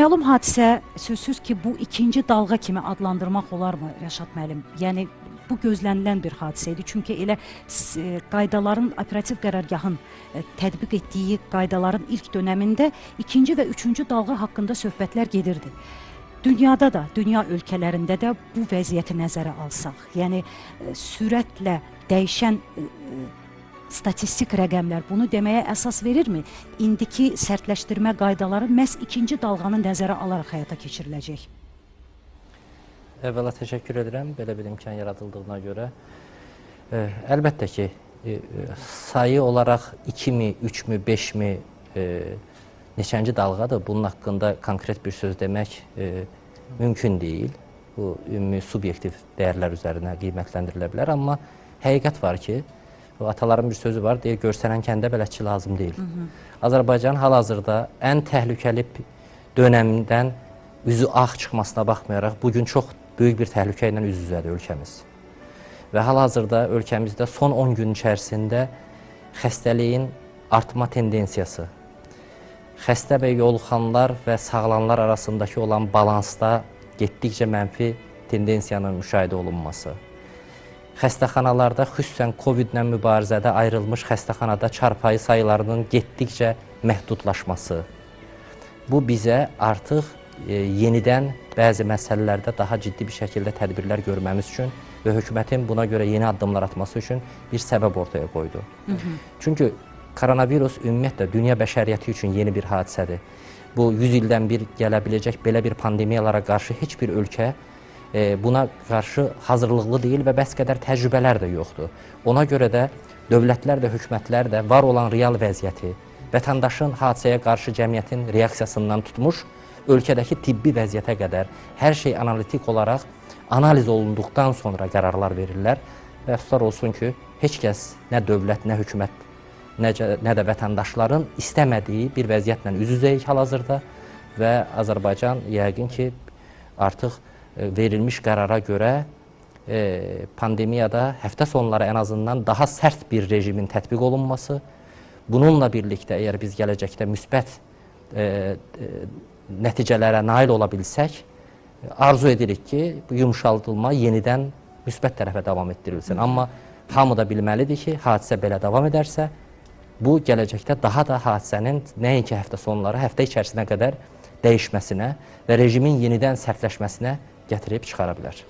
Məlum hadisə sözsüz ki, bu ikinci dalğa kimi adlandırmaq olarmı Rəşad müəllim? Yəni bu gözlənilən bir hadisə idi. Çünki elə e, qaydaların operativ qərargahın e, tətbiq etdiyi qaydaların ilk dövründə ikinci və üçüncü dalğa haqqında söhbətlər gedirdi. Dünyada da, dünya ölkələrində də bu vəziyyəti nəzərə alsaq, yəni e, sürətlə dəyişən statistik rəqəmlər bunu deməyə əsas verirmi? İndiki sərtləşdirmə qaydaları məhz ikinci dalğanı nəzərə alaraq həyata keçiriləcək. Əvvəla təşəkkür edirəm belə bir imkan yaradıldığına görə. E, əlbəttə ki, e, sayı olaraq 2-mi, 3-mü, 5-mi e, neçənci dalğadır, bunun haqqında konkret bir söz demək mümkün deyil. Bu ümumi subyektiv dəyərlər üzərinə qiymətləndirilə bilər, amma həqiqət var ki, ataların bir sözü var, deyir görsənən kəndə bələdçi lazım deyil. Hı -hı. Azərbaycan hal-hazırda ən təhlükəli dönəmdən üzü ağ çıxmasına baxmayaraq bu gün çox böyük bir təhlükə ilə üz-üzədir ölkəmiz. Və hal-hazırda ölkəmizdə son 10 gün içərisində xəstəliyin artma tendensiyası, xəstə və yoluxanlar və sağalanlar arasındakı olan balansda getdikcə mənfi tendensiyanın müşahidə olunması, xəstəxanalarda xüsusən COVID-lə mübarizədə ayrılmış xəstəxanada çarpayı sayılarının getdikcə məhdudlaşması, bu bizə artıq e, yenidən bəzi məsələlərdə daha ciddi bir şəkildə tədbirlər görməmiz üçün və hökumətin buna görə yeni addımlar atması üçün bir səbəb ortaya qoydu. Hı -hı. Çünki koronavirus ümumiyyətlə dünya bəşəriyyəti üçün yeni bir hadisədir. Bu 100 ildən bir gələ biləcək belə bir pandemiyalara qarşı heç bir ölkə buna qarşı hazırlıqlı deyil və bəs qədər təcrübələr də yoxdur. Ona görə də dövlətlər də, hökumətlər də var olan real vəziyyəti, vətəndaşın hadisəyə qarşı cəmiyyətin reaksiyasından tutmuş, ölkədəki tibbi vəziyyətə qədər hər şey analitik olaraq analiz olunduqdan sonra qərarlar verirlər və əfsuslar olsun ki, heç kəs nə dövlət, nə hökumət, necə, nə də vətəndaşların istəmədiyi bir vəziyyətlə üz-üzəyik hal-hazırda və Azərbaycan yəqin ki, artıq e, verilmiş qərara görə e, pandemiyada həftə sonları ən azından daha sərt bir rejimin tətbiq olunması, bununla birlikdə əgər biz gələcəkdə müsbət e, e, nəticələrə nail ola bilsək, arzu edirik ki, bu yumşaldılma yenidən müsbət tərəfə davam etdirilsin. Amma hamı da bilməlidir ki, hadisə belə davam edərsə, bu gələcəkdə daha da hadisənin nəinki həftə sonları, həftə içərisinə qədər dəyişməsinə və rejimin yenidən sərtləşməsinə gətirib çıxara bilər.